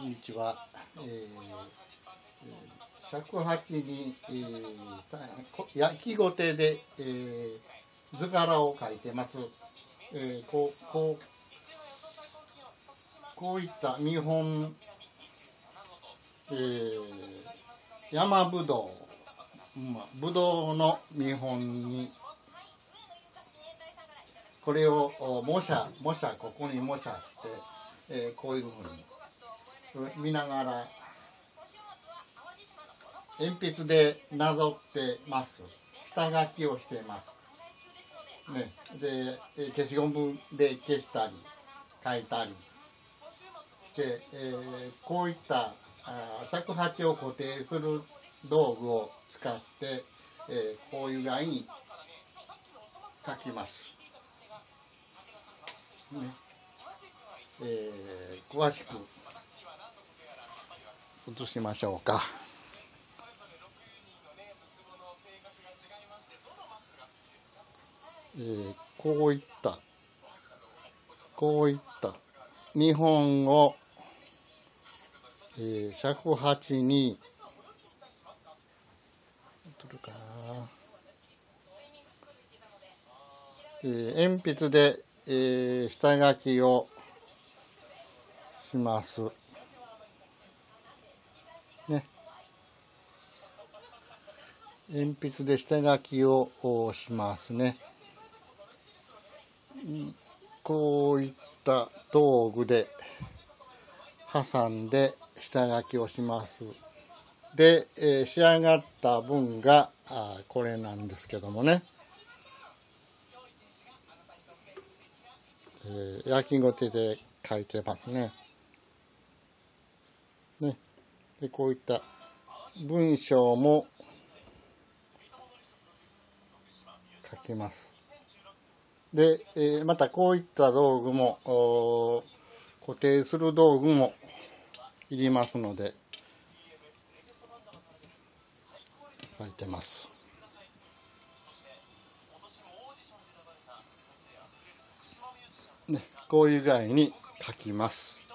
こんにちは。えー、尺八に、えー、焼きごてで、えー、図柄を描いてます。えー、こう、こう、こういった見本、えー、山ぶどう、ぶどうの見本に、これを模写、模写、ここに模写して、えー、こういうふうに見ながら、鉛筆でなぞってます。下書きをしてます。ね、で、消しゴムで消したり、書いたりして、えー、こういったあ尺八を固定する道具を使って、えー、こういう具合に書きます。ねえー、詳しく移しましょうか。えー、こういったこういった日本を、えー、尺八に取るかな、えー、鉛筆で、えー、下書きをします。ね。鉛筆で下書きをしますね。こういった道具で挟んで下書きをします。で、えー、仕上がった分がこれなんですけどもね、えー、焼きごてで書いてます。ねでこういった文章も書きます。で、えー、またこういった道具も固定する道具もいりますので書いてます。ね、こういう具合に書きます。